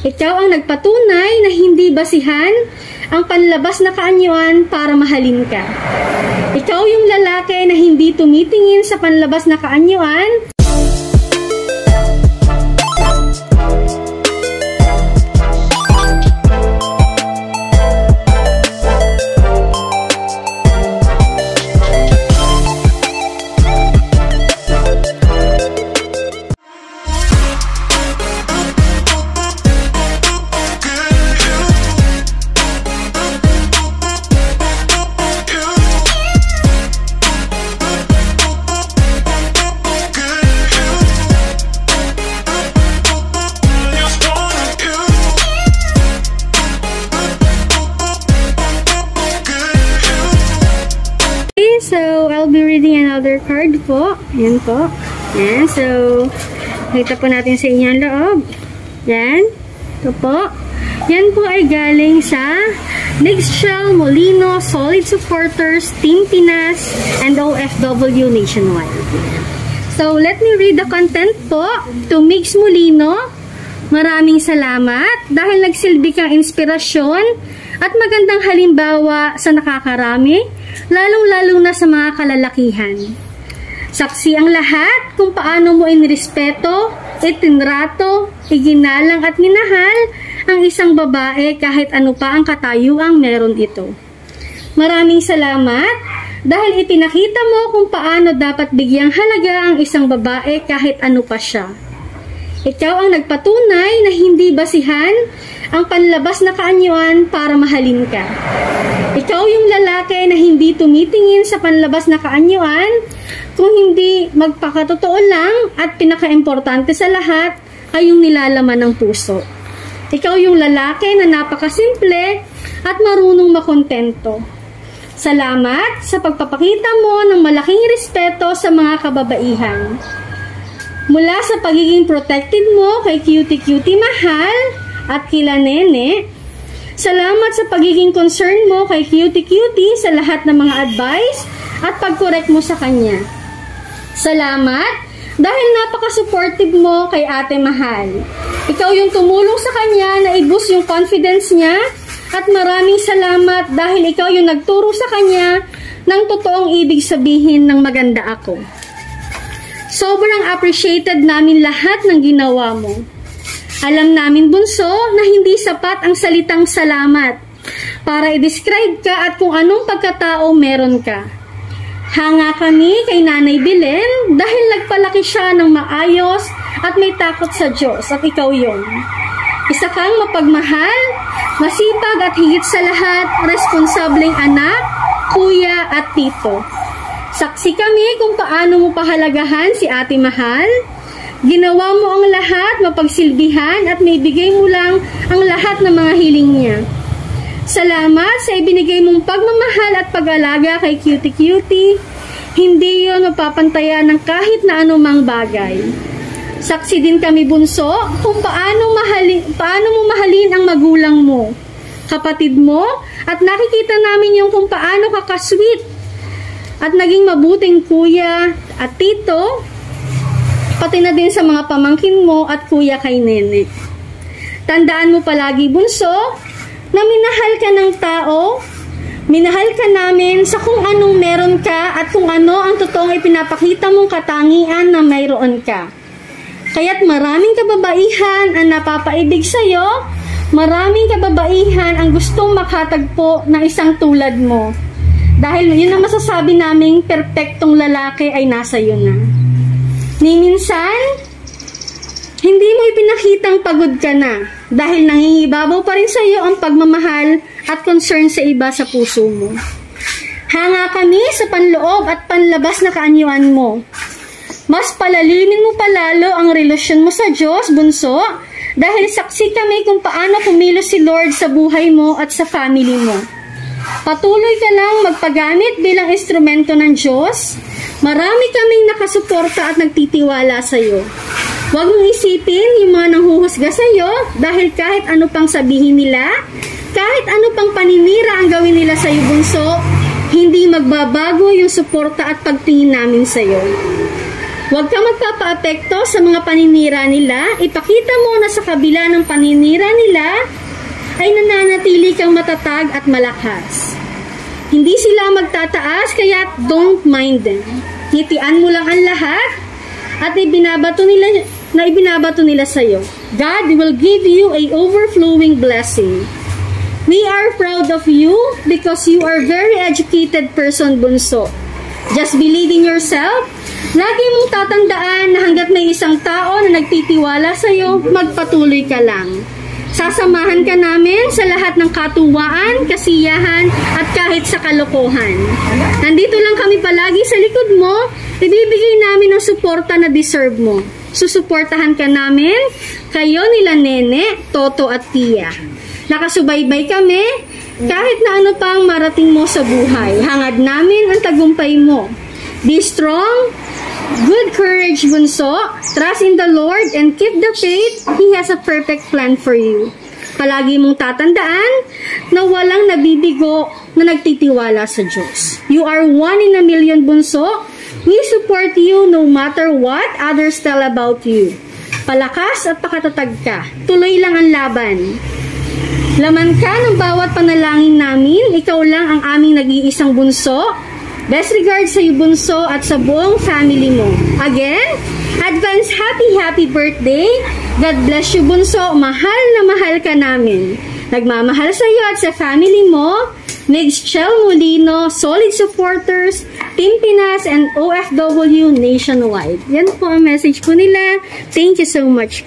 Ikaw ang nagpatunay na hindi basihan ang panlabas na kaanyuan para mahalin ka. Ikaw yung lalaki na hindi tumitingin sa panlabas na kaanyuan another card po. Yan po. Yan. So, nakita po natin sa inyo ang loob. Yan. Ito po. Yan po ay galing sa Nixshell Molino Solid Supporters Team Pinas and OFW Nationwide. So, let me read the content po to Mix Molino. Maraming salamat dahil nagsilbi kang inspirasyon at magandang halimbawa sa nakakarami lalong-lalo na sa mga kalalakihan. Saksi ang lahat kung paano mo inrespeto, itinrato, iginalang at minahal ang isang babae kahit ano pa ang katayuang meron ito. Maraming salamat dahil ipinakita mo kung paano dapat bigyang halaga ang isang babae kahit ano pa siya. Ikaw ang nagpatunay na hindi basihan ang panlabas na kaanyuan para mahalin ka. Ikaw yung lalaki na hindi tumitingin sa panlabas na kaanyuan, kung hindi magpakatotoo lang at pinakaimportante sa lahat ay yung nilalaman ng puso. Ikaw yung lalaki na napakasimple at marunong makontento. Salamat sa pagpapakita mo ng malaking respeto sa mga kababaihan. Mula sa pagiging protected mo kay Cutie Cutie Mahal at kila Nene, Salamat sa pagiging concern mo kay Cutie Cutie sa lahat ng mga advice at pag-correct mo sa kanya. Salamat dahil napaka-supportive mo kay ate mahal. Ikaw yung tumulong sa kanya na i-boost yung confidence niya at maraming salamat dahil ikaw yung nagturo sa kanya ng totoong ibig sabihin ng maganda ako. Sobrang appreciated namin lahat ng ginawa mo. Alam namin bunso na hindi sapat ang salitang salamat para i-describe ka at kung anong pagkatao meron ka. Hanga kami kay Nanay Belen dahil nagpalaki siya ng maayos at may takot sa Diyos at ikaw yon. Isa kang mapagmahal, masipag at higit sa lahat, responsableng anak, kuya at tito. Saksi kami kung paano mo pahalagahan si ate mahal, Ginawa mo ang lahat, mapagsilbihan at may bigay mo lang ang lahat ng mga hiling niya. Salamat sa ibinigay mong pagmamahal at pag-alaga kay Cutie Cutie. Hindi yon mapapantayan ng kahit na anumang bagay. Saksi din kami bunso kung paano, mahalin, paano mo mahalin ang magulang mo, kapatid mo, at nakikita namin yung kung paano ka kasweet at naging mabuting kuya at tito pati na din sa mga pamangkin mo at kuya kay Nene. Tandaan mo palagi, bunso, na minahal ka ng tao, minahal ka namin sa kung anong meron ka at kung ano ang totoong ipinapakita mong katangian na mayroon ka. Kaya't maraming kababaihan ang napapaibig sa'yo, maraming kababaihan ang gustong makatagpo ng isang tulad mo. Dahil yun ang masasabi naming perpektong lalaki ay nasa iyo na. Ni minsan, hindi mo ipinakitang pagod ka na dahil nangingibabaw pa rin sa iyo ang pagmamahal at concern sa iba sa puso mo. Hanga kami sa panloob at panlabas na kaanyuan mo. Mas palalimin mo palalo ang relasyon mo sa Diyos, bunso, dahil saksi kami kung paano kumilos si Lord sa buhay mo at sa family mo. Patuloy ka lang magpagamit bilang instrumento ng Diyos Marami kaming nakasuporta at nagtitiwala sa iyo. Huwag mong isipin yung mga nanghuhusga sa iyo dahil kahit ano pang sabihin nila, kahit ano pang paninira ang gawin nila sa iyo bunso, hindi magbabago yung suporta at pagtingin namin sa iyo. Huwag kang magpapaapekto sa mga paninira nila. Ipakita mo na sa kabila ng paninira nila ay nananatili kang matatag at malakas. Hindi sila magtataas kaya don't mind them. Ngitian mo lang ang lahat at ibinabato nila na ibinabato nila sa iyo. God will give you a overflowing blessing. We are proud of you because you are very educated person, Bunso. Just believe in yourself. Lagi mong tatandaan na hanggat may isang tao na nagtitiwala sa iyo, magpatuloy ka lang. Sasamahan ka namin sa lahat ng katuwaan, kasiyahan, at kahit sa kalokohan. Nandito lang kami palagi sa likod mo, ibibigay namin ang suporta na deserve mo. Susuportahan ka namin, kayo nila Nene, Toto at Tia. Nakasubaybay kami, kahit na ano pang marating mo sa buhay. Hangad namin ang tagumpay mo. Be strong, good courage, Bunso. Trust in the Lord and keep the faith. He has a perfect plan for you. Palagi mong tatandaan na walang nabibigo na nagtitiwala sa Diyos. You are one in a million, Bunso. We support you no matter what others tell about you. Palakas at pakatatag ka. Tuloy lang ang laban. Laman ka ng bawat panalangin namin. Ikaw lang ang aming nag-iisang bunso. Best regards sa iyo, bunso, at sa buong family mo. Again, advance happy, happy birthday. God bless you, bunso. Mahal na mahal ka namin. Nagmamahal sa iyo at sa family mo. Migs Chel Molino, solid supporters, Team Pinas, and OFW nationwide. Yan po ang message po nila. Thank you so much.